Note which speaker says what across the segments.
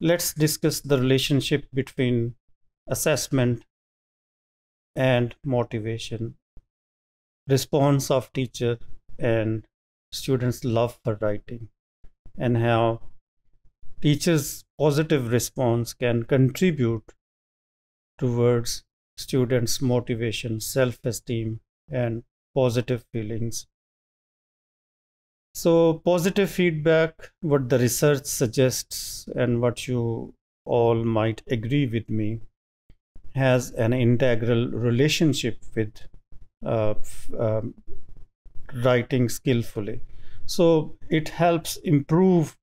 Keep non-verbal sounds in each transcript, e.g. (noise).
Speaker 1: let's discuss the relationship between assessment and motivation, response of teacher and students' love for writing, and how teachers' positive response can contribute towards students' motivation, self-esteem, and positive feelings. So, positive feedback, what the research suggests, and what you all might agree with me, has an integral relationship with uh, um, writing skillfully. So, it helps improve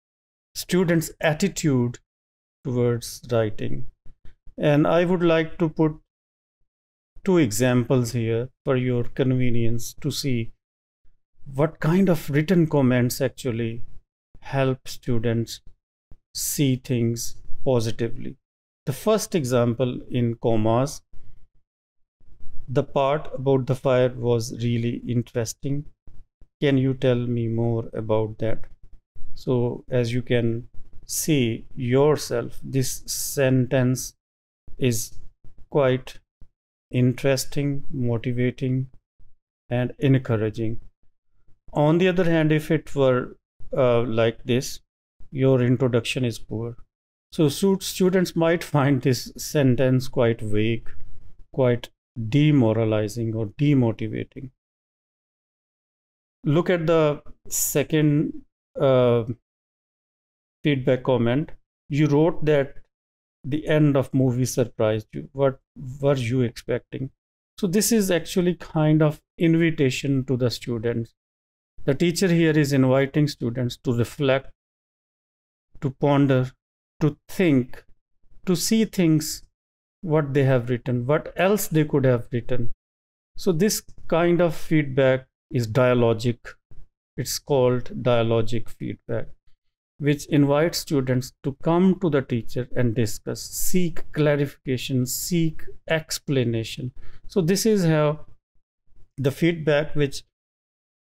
Speaker 1: students' attitude towards writing. And I would like to put two examples here for your convenience to see what kind of written comments actually help students see things positively. The first example in commas, the part about the fire was really interesting. Can you tell me more about that? So, as you can see yourself, this sentence is quite interesting, motivating, and encouraging on the other hand if it were uh, like this your introduction is poor. So students might (laughs) find this sentence quite vague quite demoralizing or demotivating. Look at the second uh, feedback comment. You wrote that the end of movie surprised you. What were you expecting? So this is actually kind of invitation to the students the teacher here is inviting students to reflect, to ponder, to think, to see things, what they have written, what else they could have written. So this kind of feedback is dialogic. It's called dialogic feedback, which invites students to come to the teacher and discuss, seek clarification, seek explanation. So this is how the feedback which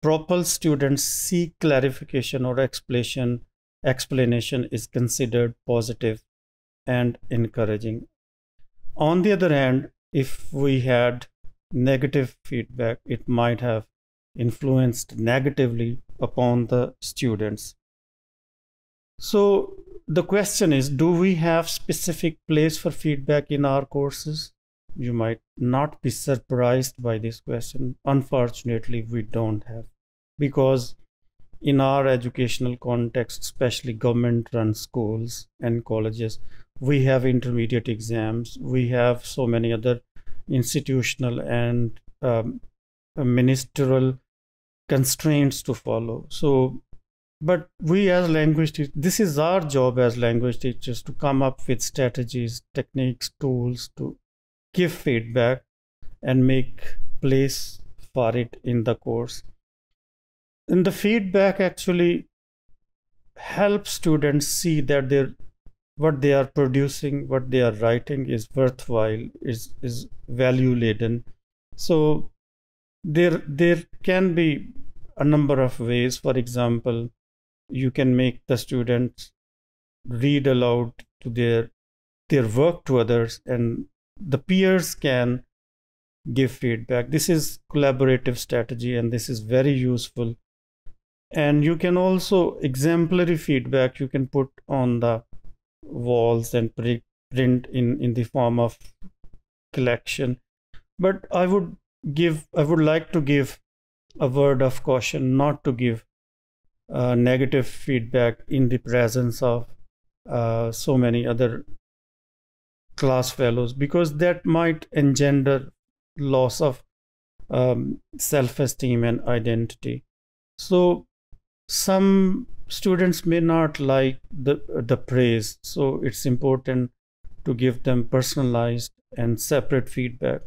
Speaker 1: propel students seek clarification or explanation explanation is considered positive and encouraging. On the other hand if we had negative feedback it might have influenced negatively upon the students. So the question is do we have specific place for feedback in our courses you might not be surprised by this question. Unfortunately, we don't have because in our educational context, especially government run schools and colleges, we have intermediate exams, we have so many other institutional and um, ministerial constraints to follow. So, but we as language teachers, this is our job as language teachers to come up with strategies, techniques, tools to give feedback and make place for it in the course. And the feedback actually helps students see that their what they are producing what they are writing is worthwhile is is value laden. So there there can be a number of ways. For example you can make the students read aloud to their their work to others and the peers can give feedback. This is collaborative strategy and this is very useful. And you can also exemplary feedback you can put on the walls and print in in the form of collection. But i would give i would like to give a word of caution not to give uh, negative feedback in the presence of uh, so many other class fellows because that might engender loss of um, self-esteem and identity. So some students may not like the the praise so it's important to give them personalized and separate feedback.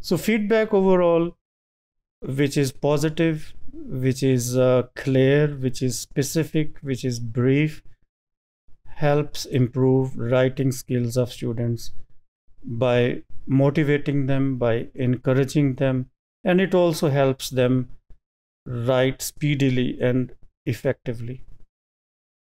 Speaker 1: So feedback overall which is positive which is uh, clear which is specific which is brief helps improve writing skills of students by motivating them, by encouraging them, and it also helps them write speedily and effectively.